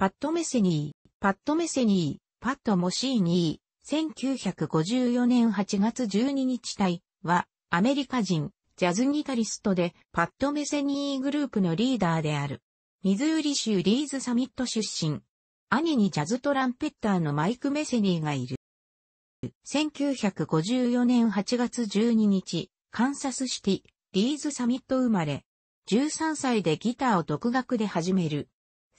パット・メセニー、パット・メセニー、パット・メシーニー、1954年8月12日隊は、アメリカ人、ジャズギタリストで、パット・メセニーグループのリーダーである。ミズーリ州リーズサミット出身。兄にジャズトランペッターのマイク・メセニーがいる。1954年8月12日、カンサスシティ、リーズサミット生まれ。13歳でギターを独学で始める。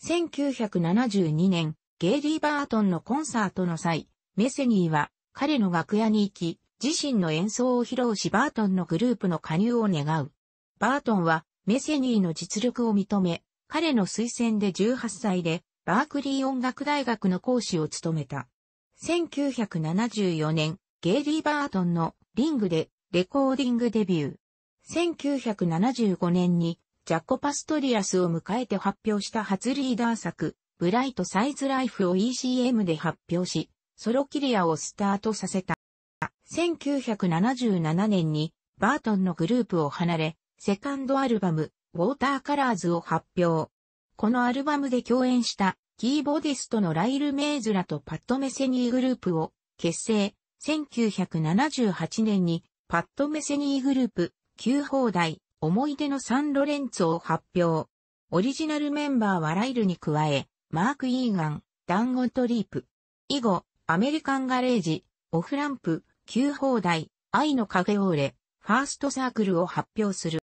1972年、ゲイリー・バートンのコンサートの際、メセニーは彼の楽屋に行き、自身の演奏を披露しバートンのグループの加入を願う。バートンはメセニーの実力を認め、彼の推薦で18歳でバークリー音楽大学の講師を務めた。1974年、ゲイリー・バートンのリングでレコーディングデビュー。1975年にジャコ・パストリアスを迎えて発表した初リーダー作、ブライト・サイズ・ライフを ECM で発表し、ソロキャリアをスタートさせた。1977年にバートンのグループを離れ、セカンドアルバム、ウォーターカラーズを発表。このアルバムで共演したキーボディストのライル・メイズらとパット・メセニーグループを結成。1978年にパッド・メセニーグループ、旧放題、思い出のサンロレンツを発表。オリジナルメンバーはライルに加え、マーク・イーガン、ダンゴントリープ。以後、アメリカンガレージ、オフランプ、旧放題、愛の影オーレ、ファーストサークルを発表する。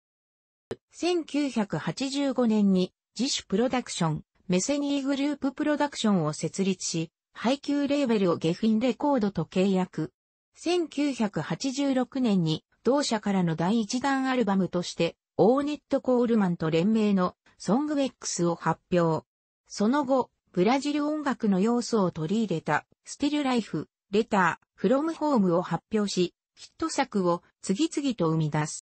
1985年に自主プロダクション、メセニーグループプロダクションを設立し、配給レーベルをゲフィンレコードと契約。1986年に同社からの第一弾アルバムとして、オーネット・コールマンと連名のソングウェックスを発表。その後、ブラジル音楽の要素を取り入れた、スティルライフ、レター、フロムホームを発表し、ヒット作を次々と生み出す。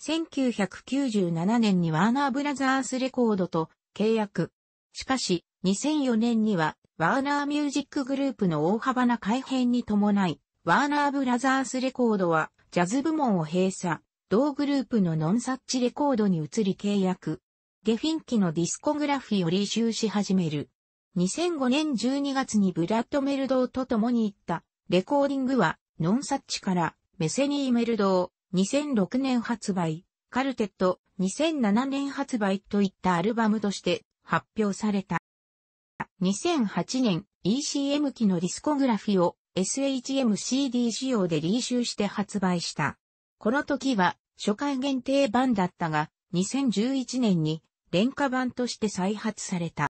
1997年にワーナーブラザースレコードと契約。しかし、2004年にはワーナーミュージックグループの大幅な改変に伴い、ワーナーブラザースレコードはジャズ部門を閉鎖、同グループのノンサッチレコードに移り契約。ゲフィン機のディスコグラフィーを履修し始める。2005年12月にブラッドメルドーと共に行ったレコーディングはノンサッチからメセニーメルドー2006年発売、カルテット2007年発売といったアルバムとして発表された。2008年 ECM 機のディスコグラフィーを SHMCD 仕様で履修して発売した。この時は初回限定版だったが、2011年に廉価版として再発された。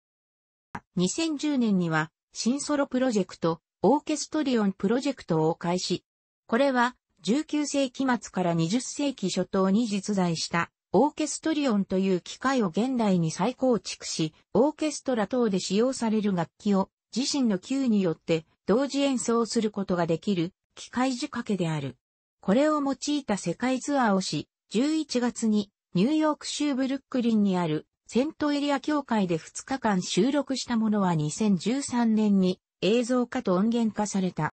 2010年には新ソロプロジェクト、オーケストリオンプロジェクトを開始。これは19世紀末から20世紀初頭に実在したオーケストリオンという機械を現代に再構築し、オーケストラ等で使用される楽器を自身の Q によって同時演奏することができる機械仕掛けである。これを用いた世界ツアーをし、11月にニューヨーク州ブルックリンにあるセントエリア教会で2日間収録したものは2013年に映像化と音源化された。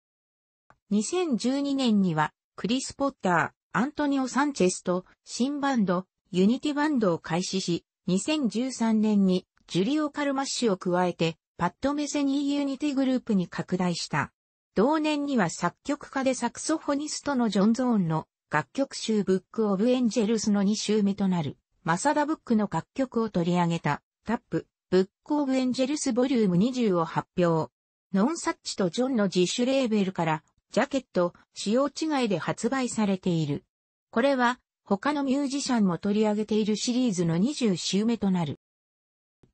2012年にはクリス・ポッター、アントニオ・サンチェスと新バンドユニティバンドを開始し、2013年にジュリオ・カルマッシを加えてパットメセニーユニティグループに拡大した。同年には作曲家でサクソフォニストのジョン・ゾーンの楽曲集ブック・オブ・エンジェルスの2集目となるマサダブックの楽曲を取り上げた、タップ、ブックオブエンジェルスボリューム20を発表。ノンサッチとジョンの自主レーベルから、ジャケット、仕様違いで発売されている。これは、他のミュージシャンも取り上げているシリーズの20集目となる。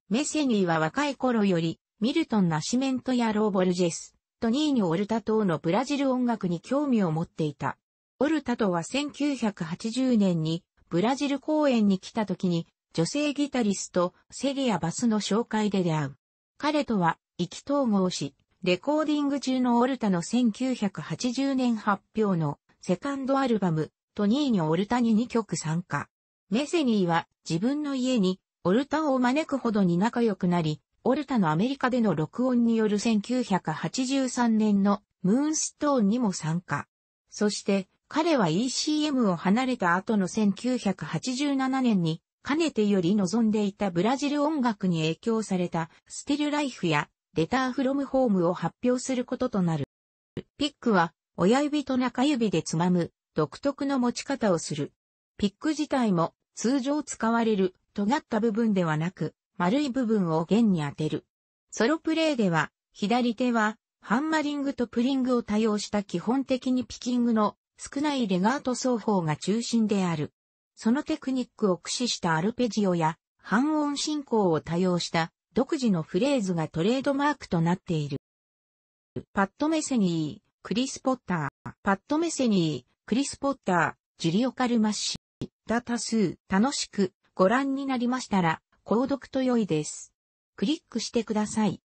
メセニーは若い頃より、ミルトン・ナシメントやローボルジェス、トニーニョ・オルタ等のブラジル音楽に興味を持っていた。オルタとは1980年にブラジル公演に来た時に、女性ギタリスト、セリア・バスの紹介で出会う。彼とは、意気統合し、レコーディング中のオルタの1980年発表のセカンドアルバム、トニーニョ・オルタに2曲参加。メセニーは自分の家にオルタを招くほどに仲良くなり、オルタのアメリカでの録音による1983年のムーンストーンにも参加。そして彼は ECM を離れた後の1987年にかねてより望んでいたブラジル音楽に影響されたスティルライフやレターフロムホームを発表することとなる。ピックは親指と中指でつまむ独特の持ち方をする。ピック自体も通常使われる尖った部分ではなく丸い部分を弦に当てる。ソロプレイでは左手はハンマリングとプリングを多用した基本的にピキングの少ないレガート奏法が中心である。そのテクニックを駆使したアルペジオや半音進行を多用した独自のフレーズがトレードマークとなっている。パッド・メセニー、クリス・ポッター、パッド・メセニー、クリス・ポッター、ジュリオ・カルマッシ、ダ多数、楽しくご覧になりましたら、購読と良いです。クリックしてください。